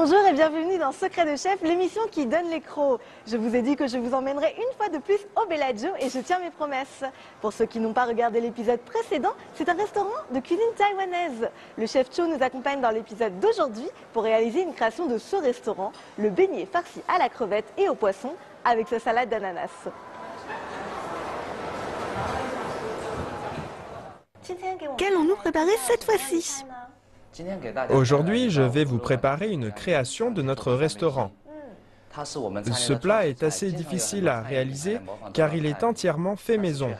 Bonjour et bienvenue dans Secret de Chef, l'émission qui donne les crocs. Je vous ai dit que je vous emmènerai une fois de plus au Bellagio et je tiens mes promesses. Pour ceux qui n'ont pas regardé l'épisode précédent, c'est un restaurant de cuisine taïwanaise. Le chef Cho nous accompagne dans l'épisode d'aujourd'hui pour réaliser une création de ce restaurant, le beignet farci à la crevette et au poisson avec sa salade d'ananas. Qu'allons-nous préparer cette fois-ci? Aujourd'hui, je vais vous préparer une création de notre restaurant. Ce plat est assez difficile à réaliser car il est entièrement fait maison.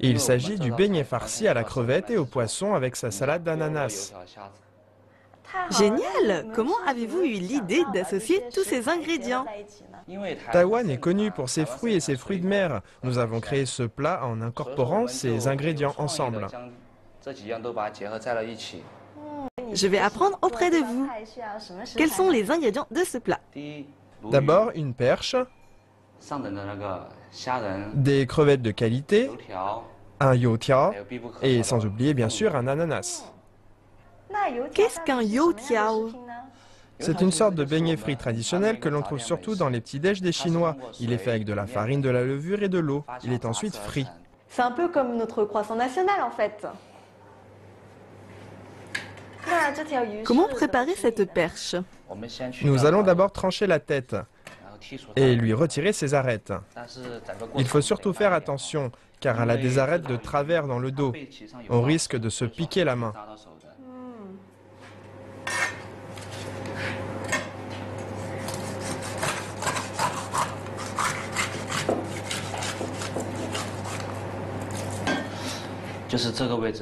Il s'agit du beignet farci à la crevette et au poisson avec sa salade d'ananas. Génial Comment avez-vous eu l'idée d'associer tous ces ingrédients? Taïwan est connu pour ses fruits et ses fruits de mer. Nous avons créé ce plat en incorporant ces ingrédients ensemble. Je vais apprendre auprès de vous. Quels sont les ingrédients de ce plat? D'abord, une perche, des crevettes de qualité, un youtiao et sans oublier bien sûr un ananas. Qu'est-ce qu'un youtiao C'est une sorte de beignet frit traditionnel que l'on trouve surtout dans les petits déj des Chinois. Il est fait avec de la farine, de la levure et de l'eau. Il est ensuite frit. C'est un peu comme notre croissant national en fait. Comment préparer cette perche? Nous allons d'abord trancher la tête et lui retirer ses arêtes. Il faut surtout faire attention car elle a des arêtes de travers dans le dos. On risque de se piquer la main.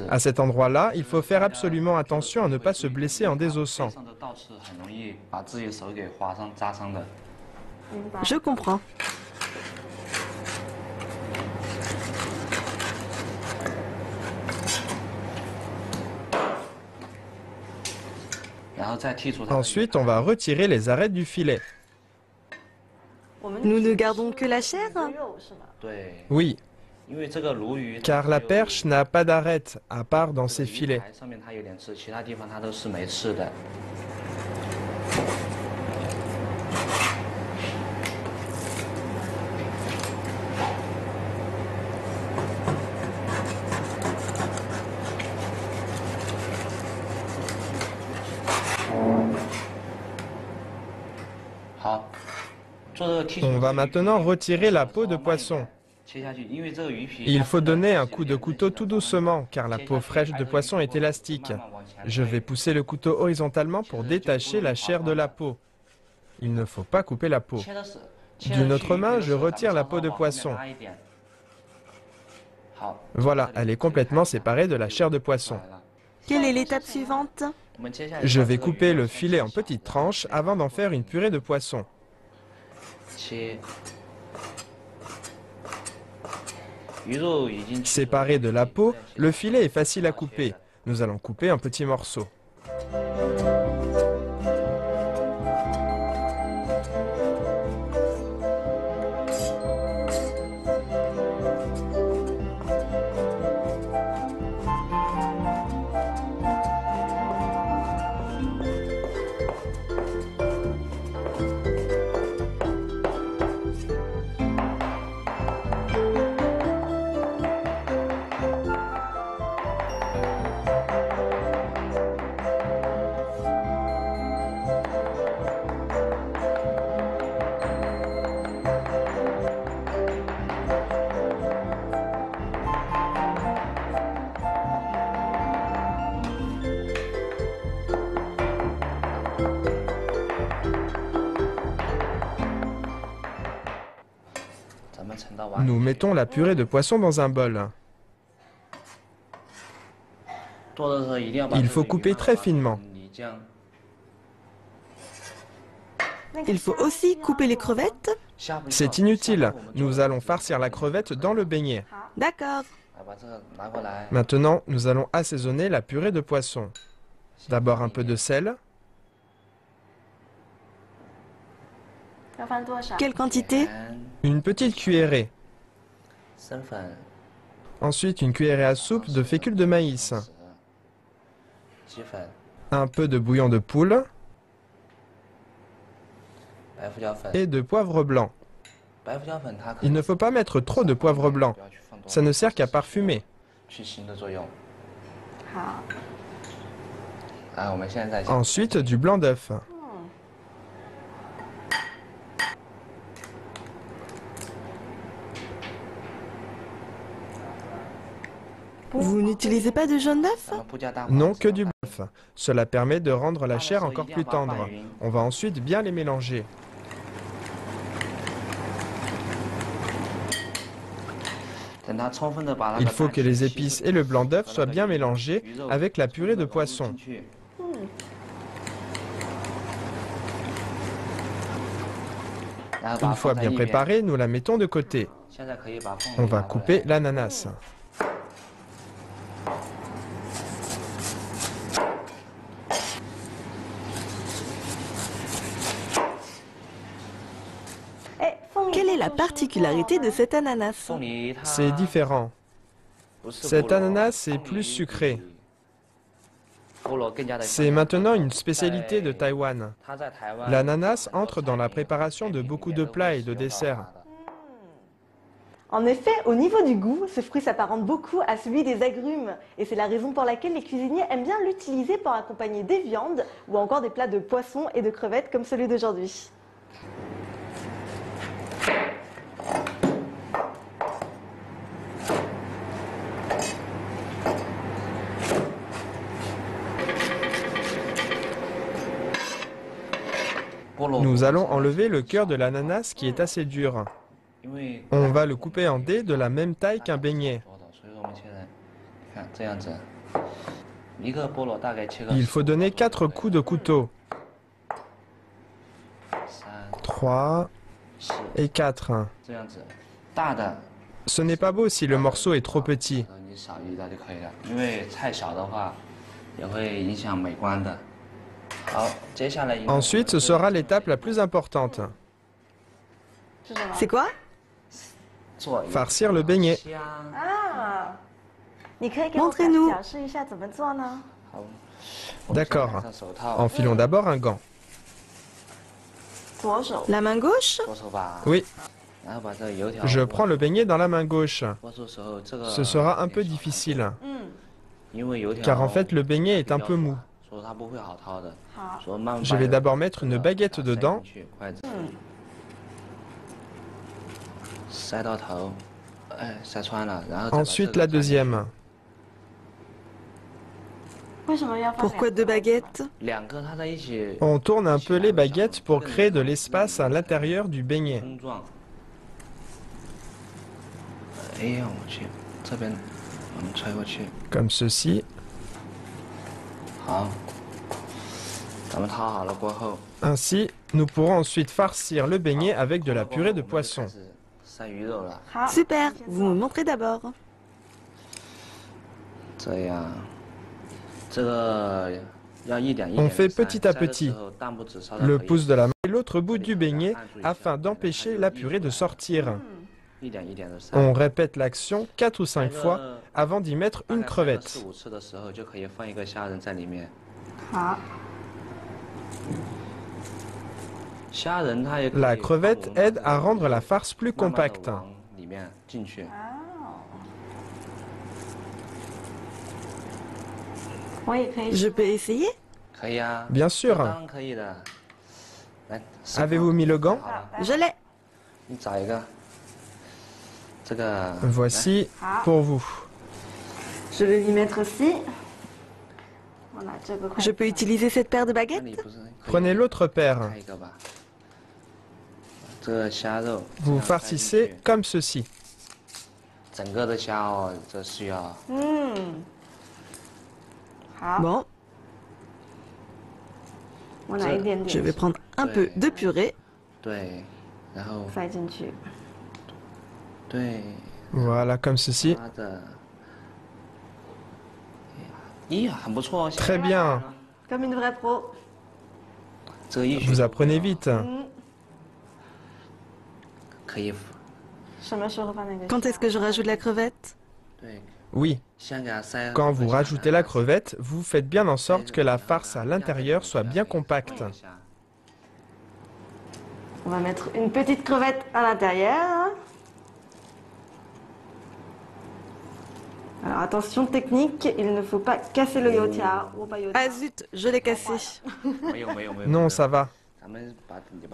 À cet endroit-là, il faut faire absolument attention à ne pas se blesser en désossant. Je comprends. Ensuite, on va retirer les arêtes du filet. Nous ne gardons que la chair Oui, car la perche n'a pas d'arête, à part dans ses filets. On va maintenant retirer la peau de poisson. Il faut donner un coup de couteau tout doucement, car la peau fraîche de poisson est élastique. Je vais pousser le couteau horizontalement pour détacher la chair de la peau. Il ne faut pas couper la peau. D'une autre main, je retire la peau de poisson. Voilà, elle est complètement séparée de la chair de poisson. Quelle est l'étape suivante? Je vais couper le filet en petites tranches avant d'en faire une purée de poisson. Séparé de la peau, le filet est facile à couper. Nous allons couper en petits morceaux. Nous mettons la purée de poisson dans un bol. Il faut couper très finement. Il faut aussi couper les crevettes C'est inutile. Nous allons farcir la crevette dans le beignet. D'accord. Maintenant, nous allons assaisonner la purée de poisson. D'abord un peu de sel, Quelle quantité? Une petite cuillerée. Ensuite, une cuillerée à soupe de fécule de maïs. Un peu de bouillon de poule. et de poivre blanc. Il ne faut pas mettre trop de poivre blanc. Ça ne sert qu'à parfumer. Ensuite, du blanc d'œuf. Vous n'utilisez pas de jaune d'œuf? Non, que du bœuf. Cela permet de rendre la chair encore plus tendre. On va ensuite bien les mélanger. Il faut que les épices et le blanc d'œuf soient bien mélangés avec la purée de poisson. Une fois bien préparée, nous la mettons de côté. On va couper l'ananas. Quelle est la particularité de cet ananas C'est différent. Cet ananas est plus sucré. C'est maintenant une spécialité de Taïwan. L'ananas entre dans la préparation de beaucoup de plats et de desserts. En effet, au niveau du goût, ce fruit s'apparente beaucoup à celui des agrumes. Et c'est la raison pour laquelle les cuisiniers aiment bien l'utiliser pour accompagner des viandes ou encore des plats de poisson et de crevettes comme celui d'aujourd'hui. Nous allons enlever le cœur de l'ananas qui est assez dur. On va le couper en dés de la même taille qu'un beignet. Il faut donner 4 coups de couteau. 3 et 4. Ce n'est pas beau si le morceau est trop petit. Ensuite, ce sera l'étape la plus importante. C'est quoi? Farcir le beignet. Montrez-nous. D'accord. Enfilons d'abord un gant. La main gauche? Oui. Je prends le beignet dans la main gauche. Ce sera un peu difficile. Car en fait, le beignet est un peu mou. Je vais d'abord mettre une baguette dedans. Ensuite la deuxième. Pourquoi deux baguettes On tourne un peu les baguettes pour créer de l'espace à l'intérieur du beignet. Comme ceci. Ainsi, nous pourrons ensuite farcir le beignet avec de la purée de poisson. Super, vous me montrez d'abord. On fait petit à petit, le pouce de la main et l'autre bout du beignet afin d'empêcher la purée de sortir. On répète l'action 4 ou 5 fois avant d'y mettre une crevette. La crevette aide à rendre la farce plus compacte. Je peux essayer? Bien sûr. Avez-vous mis le gant? Je l'ai. Voici pour vous. Je vais m'y mettre aussi. Je peux utiliser cette paire de baguettes? Prenez l'autre paire. Vous farcissez comme ceci. Bon. Je vais prendre un peu de purée. Voilà, comme ceci. Très bien. Comme une vraie pro. Vous apprenez vite. Quand est-ce que je rajoute la crevette? Oui. Quand vous rajoutez la crevette, vous faites bien en sorte que la farce à l'intérieur soit bien compacte. On va mettre une petite crevette à l'intérieur. Alors attention technique, il ne faut pas casser le yotia. Ah zut, je l'ai cassé. Non, ça va.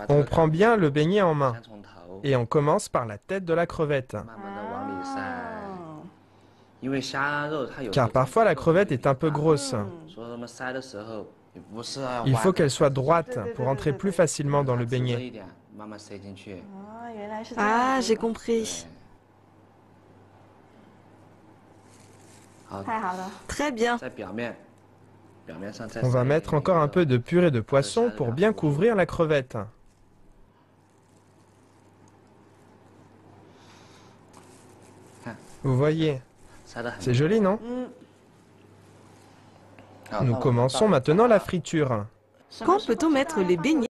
On prend bien le beignet en main et on commence par la tête de la crevette. Car parfois la crevette est un peu grosse. Il faut qu'elle soit droite pour entrer plus facilement dans le beignet. Ah, j'ai compris. Très bien. On va mettre encore un peu de purée de poisson pour bien couvrir la crevette. Vous voyez, c'est joli, non Nous commençons maintenant la friture. Quand peut-on mettre les beignets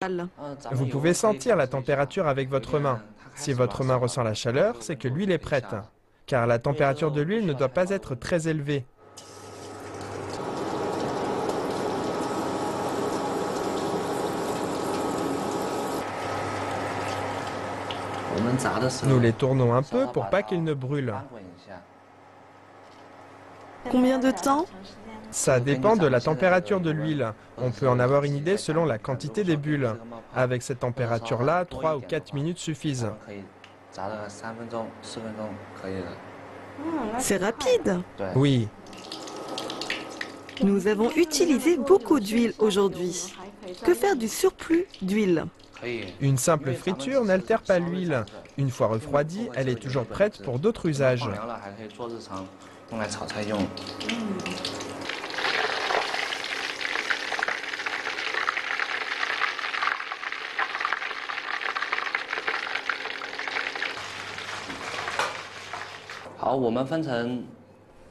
Vous pouvez sentir la température avec votre main. Si votre main ressent la chaleur, c'est que l'huile est prête, car la température de l'huile ne doit pas être très élevée. Nous les tournons un peu pour pas qu'ils ne brûlent. Combien de temps? Ça dépend de la température de l'huile. On peut en avoir une idée selon la quantité des bulles. Avec cette température-là, 3 ou 4 minutes suffisent. C'est rapide. Oui. Nous avons utilisé beaucoup d'huile aujourd'hui. Que faire du surplus d'huile? une simple friture n'altère pas l'huile. Une fois refroidie, elle est toujours prête pour d'autres usages.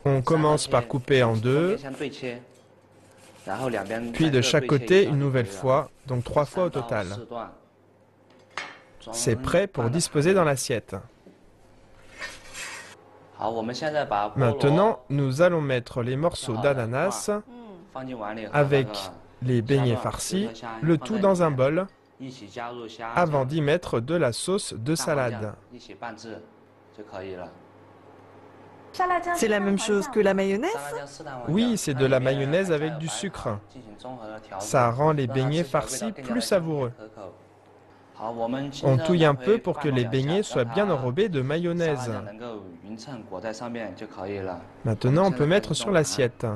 On commence par couper en deux, puis de chaque côté une nouvelle fois, donc trois fois au total. C'est prêt pour disposer dans l'assiette. Maintenant, nous allons mettre les morceaux d'ananas avec les beignets farcis, le tout dans un bol, avant d'y mettre de la sauce de salade. C'est la même chose que la mayonnaise? Oui, c'est de la mayonnaise avec du sucre. Ça rend les beignets farcis plus savoureux. On touille un peu pour que les beignets soient bien enrobés de mayonnaise. Maintenant, on peut mettre sur l'assiette.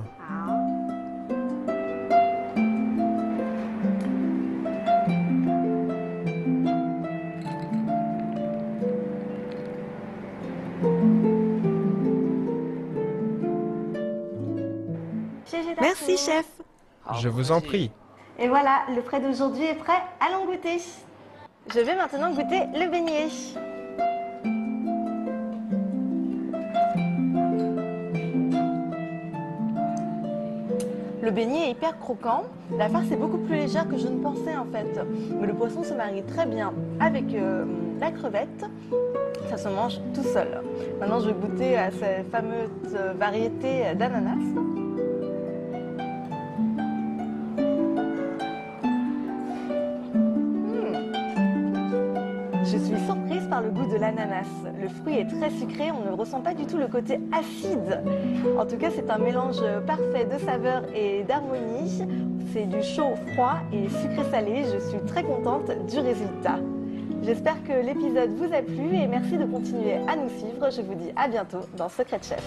Chef. Je vous en prie. Et voilà, le prêt d'aujourd'hui est prêt. Allons goûter. Je vais maintenant goûter le beignet. Le beignet est hyper croquant. La farce est beaucoup plus légère que je ne pensais en fait. Mais le poisson se marie très bien avec euh, la crevette. Ça se mange tout seul. Maintenant, je vais goûter à cette fameuse variété d'ananas. Je suis surprise par le goût de l'ananas. Le fruit est très sucré, on ne ressent pas du tout le côté acide. En tout cas, c'est un mélange parfait de saveurs et d'harmonie. C'est du chaud, froid et sucré-salé. Je suis très contente du résultat. J'espère que l'épisode vous a plu et merci de continuer à nous suivre. Je vous dis à bientôt dans Secret Chef.